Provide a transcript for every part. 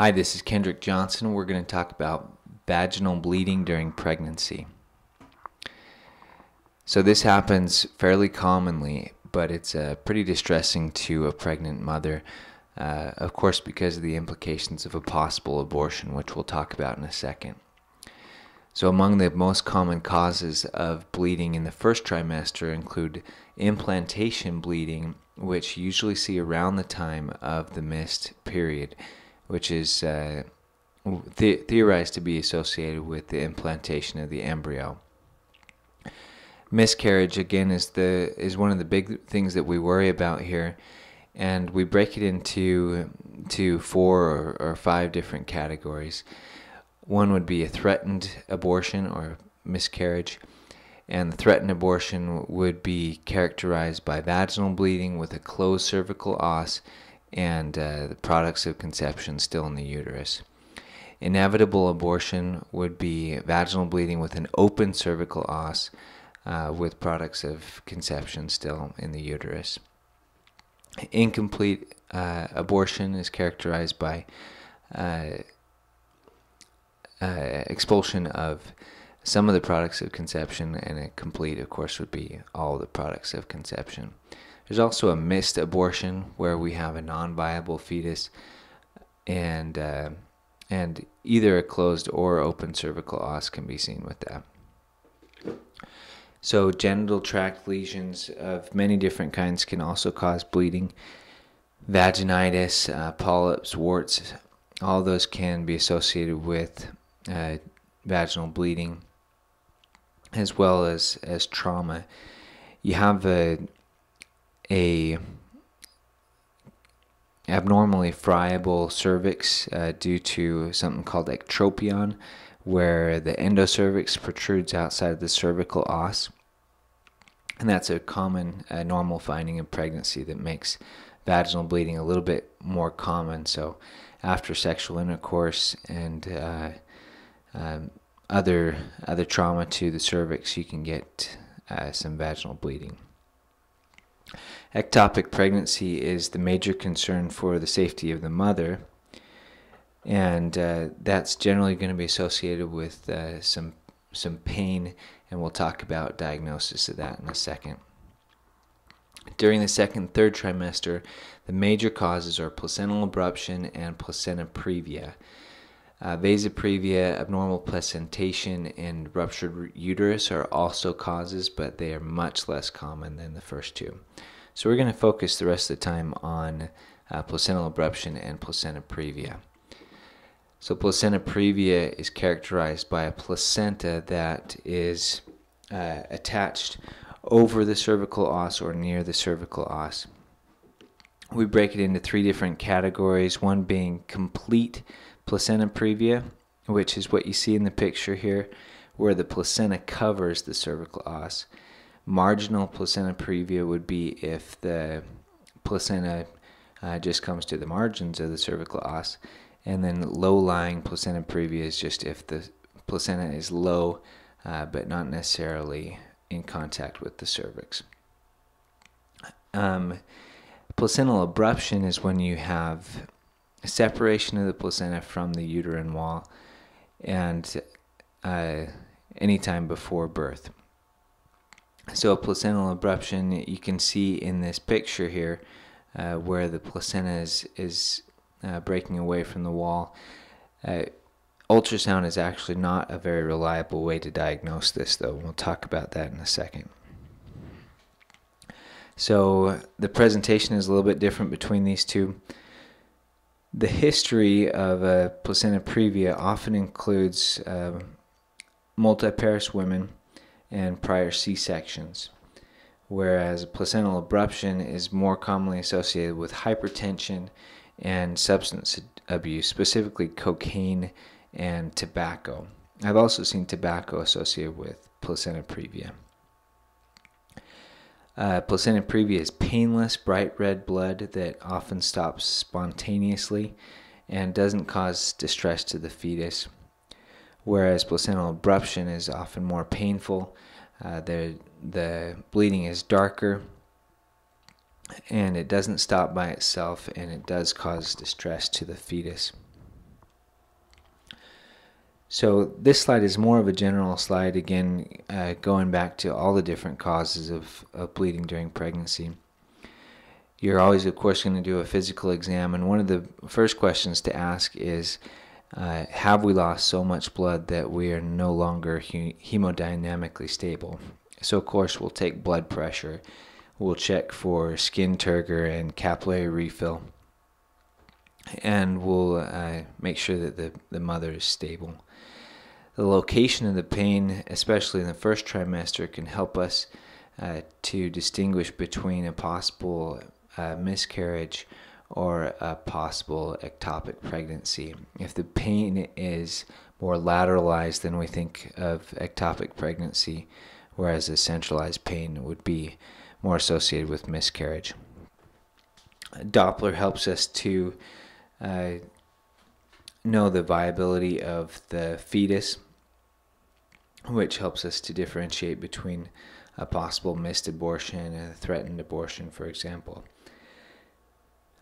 Hi, this is Kendrick Johnson. We're going to talk about vaginal bleeding during pregnancy. So, this happens fairly commonly, but it's uh, pretty distressing to a pregnant mother, uh, of course, because of the implications of a possible abortion, which we'll talk about in a second. So, among the most common causes of bleeding in the first trimester include implantation bleeding, which you usually see around the time of the missed period, which is uh, the- theorized to be associated with the implantation of the embryo. Miscarriage again is the is one of the big things that we worry about here, and we break it into to four or, or five different categories. One would be a threatened abortion or miscarriage, and the threatened abortion would be characterized by vaginal bleeding with a closed cervical os and uh, the products of conception still in the uterus. Inevitable abortion would be vaginal bleeding with an open cervical os uh, with products of conception still in the uterus. Incomplete uh, abortion is characterized by uh, uh, expulsion of some of the products of conception, and a complete, of course, would be all the products of conception. There's also a missed abortion where we have a non-viable fetus, and uh, and either a closed or open cervical os can be seen with that. So genital tract lesions of many different kinds can also cause bleeding. Vaginitis, uh, polyps, warts, all those can be associated with uh, vaginal bleeding, as well as as trauma. You have a a abnormally friable cervix uh, due to something called ectropion, where the endocervix protrudes outside of the cervical os. And that's a common uh, normal finding in pregnancy that makes vaginal bleeding a little bit more common. So, after sexual intercourse and uh, um, other other trauma to the cervix, you can get uh, some vaginal bleeding. Ectopic pregnancy is the major concern for the safety of the mother, and uh, that's generally going to be associated with uh, some some pain, and we'll talk about diagnosis of that in a second. During the second third trimester, the major causes are placental abruption and placenta previa. Uh, vasa previa, abnormal placentation, and ruptured uterus are also causes, but they are much less common than the first two. So we're going to focus the rest of the time on uh, placental abruption and placenta previa. So placenta previa is characterized by a placenta that is uh, attached over the cervical os or near the cervical os. We break it into three different categories, one being complete placenta previa, which is what you see in the picture here, where the placenta covers the cervical os. Marginal placenta previa would be if the placenta uh, just comes to the margins of the cervical os, and then low-lying placenta previa is just if the placenta is low, uh, but not necessarily in contact with the cervix. Um, placental abruption is when you have separation of the placenta from the uterine wall and uh, anytime before birth. So, a placental abruption you can see in this picture here uh, where the placenta is, is uh, breaking away from the wall. Uh, ultrasound is actually not a very reliable way to diagnose this, though. We'll talk about that in a second. So, the presentation is a little bit different between these two. The history of a placenta previa often includes uh, multiparous women and prior C sections, whereas placental abruption is more commonly associated with hypertension and substance abuse, specifically cocaine and tobacco. I've also seen tobacco associated with placenta previa. Uh, placenta previa is painless, bright red blood that often stops spontaneously and doesn't cause distress to the fetus. Whereas placental abruption is often more painful, uh, the, the bleeding is darker, and it doesn't stop by itself, and it does cause distress to the fetus. So this slide is more of a general slide, again, uh, going back to all the different causes of, of bleeding during pregnancy. You're always, of course, going to do a physical exam, and one of the first questions to ask is, uh, have we lost so much blood that we are no longer he- hemodynamically stable? So, of course, we'll take blood pressure, we'll check for skin turgor and capillary refill, and we'll uh, make sure that the, the mother is stable. The location of the pain, especially in the first trimester, can help us uh, to distinguish between a possible uh, miscarriage or a possible ectopic pregnancy. If the pain is more lateralized, then we think of ectopic pregnancy, whereas a centralized pain would be more associated with miscarriage. Doppler helps us to uh, know the viability of the fetus, which helps us to differentiate between a possible missed abortion and a threatened abortion, for example.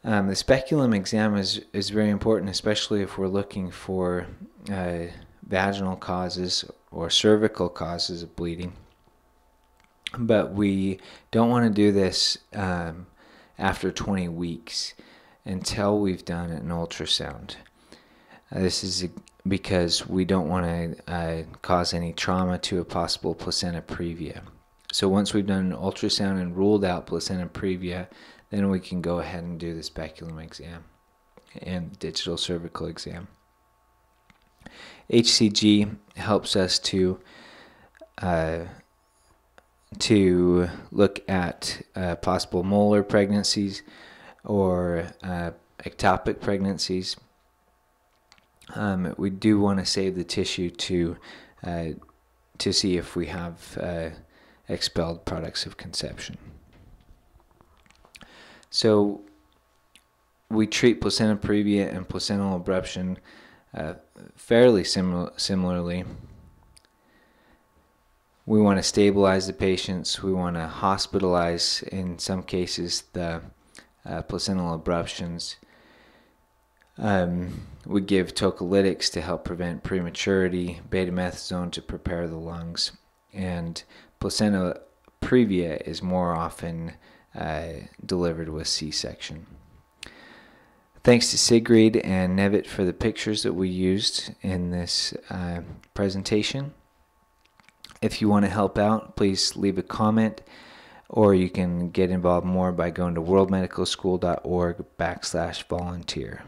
Um, the speculum exam is, is very important, especially if we're looking for uh, vaginal causes or cervical causes of bleeding. But we don't want to do this um, after 20 weeks until we've done an ultrasound. Uh, this is because we don't want to uh, cause any trauma to a possible placenta previa. So once we've done an ultrasound and ruled out placenta previa, then we can go ahead and do the speculum exam and digital cervical exam. HCG helps us to uh, to look at uh, possible molar pregnancies or uh, ectopic pregnancies. Um, we do want to save the tissue to uh, to see if we have uh, expelled products of conception. So we treat placenta previa and placental abruption uh, fairly sim- similarly. We want to stabilize the patients. We want to hospitalize, in some cases, the uh, placental abruptions. Um, we give tocolytics to help prevent prematurity, betamethasone to prepare the lungs, and placenta previa is more often uh, delivered with C-section. Thanks to Sigrid and Nevit for the pictures that we used in this uh, presentation. If you want to help out, please leave a comment or you can get involved more by going to worldmedicalschool.org backslash volunteer.